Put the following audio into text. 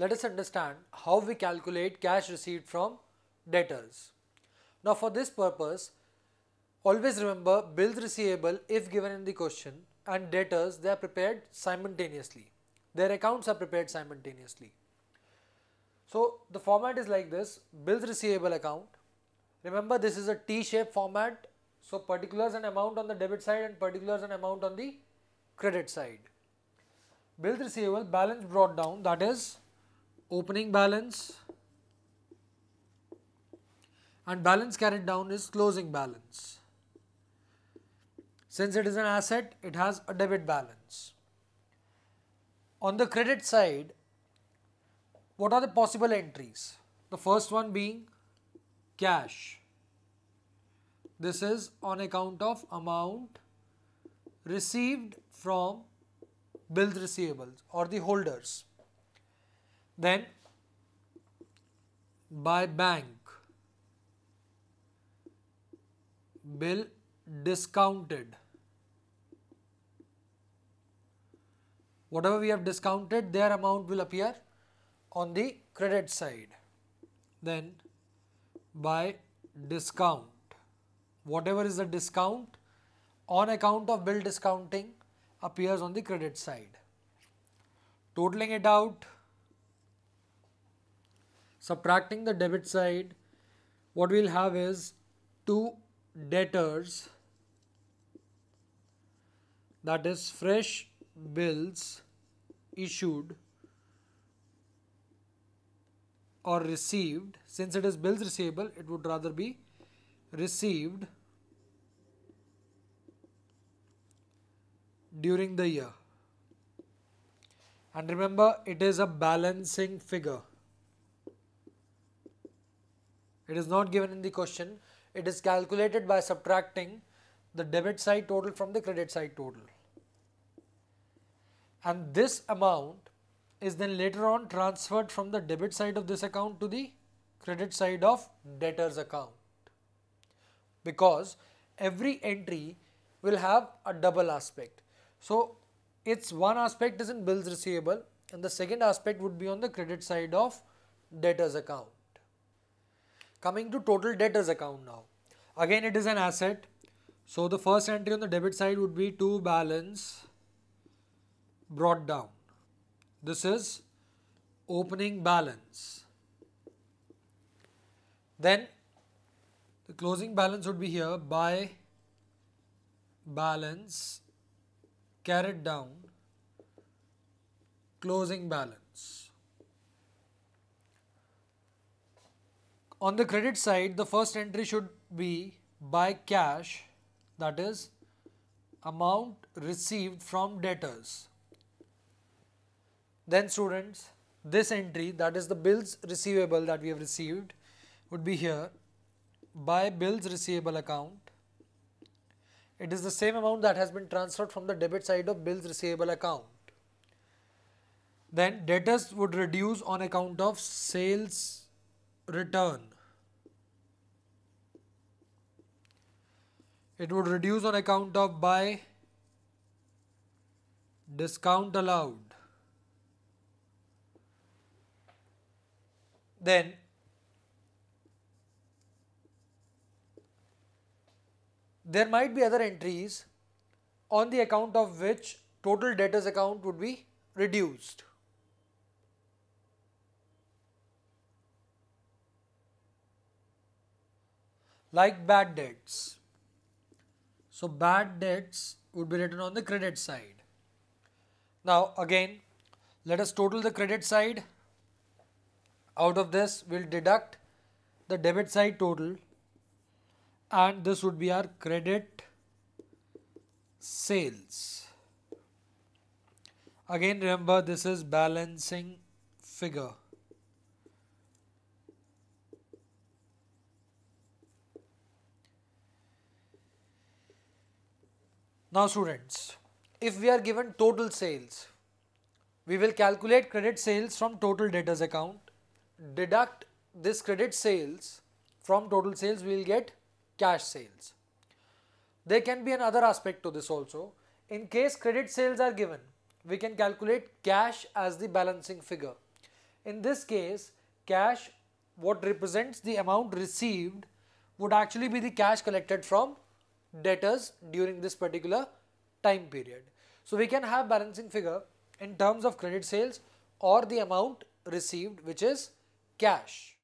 let us understand how we calculate cash received from debtors. Now for this purpose, always remember bills receivable if given in the question and debtors they are prepared simultaneously. Their accounts are prepared simultaneously. So the format is like this bills receivable account. Remember this is a T-shaped format. So particulars and amount on the debit side and particulars and amount on the credit side. Bills receivable balance brought down that is opening balance and balance carried down is closing balance. Since it is an asset, it has a debit balance. On the credit side, what are the possible entries? The first one being cash. This is on account of amount received from bills receivables or the holders. Then by bank bill discounted. Whatever we have discounted their amount will appear on the credit side. Then by discount. Whatever is the discount on account of bill discounting appears on the credit side. Totaling it out subtracting the debit side what we'll have is to debtors that is fresh bills issued or received. Since it is bills receivable it would rather be received during the year. And remember it is a balancing figure it is not given in the question it is calculated by subtracting the debit side total from the credit side total and this amount is then later on transferred from the debit side of this account to the credit side of debtors account because every entry will have a double aspect. So its one aspect is in bills receivable and the second aspect would be on the credit side of debtors account. Coming to total debtors account now. Again it is an asset. So the first entry on the debit side would be to balance brought down. This is opening balance. Then the closing balance would be here by balance carried down closing balance. On the credit side, the first entry should be by cash that is amount received from debtors. Then students, this entry that is the bills receivable that we have received would be here by bills receivable account. It is the same amount that has been transferred from the debit side of bills receivable account. Then debtors would reduce on account of sales return. It would reduce on account of by discount allowed. then there might be other entries on the account of which total debtors account would be reduced. Like bad debts. So bad debts would be written on the credit side. Now again, let us total the credit side out of this, we'll deduct the debit side total and this would be our credit sales. Again remember this is balancing figure. Now students, if we are given total sales, we will calculate credit sales from total debtors account deduct this credit sales from total sales we will get cash sales. There can be another aspect to this also. In case credit sales are given, we can calculate cash as the balancing figure. In this case, cash what represents the amount received would actually be the cash collected from debtors during this particular time period. So we can have balancing figure in terms of credit sales or the amount received which is cash.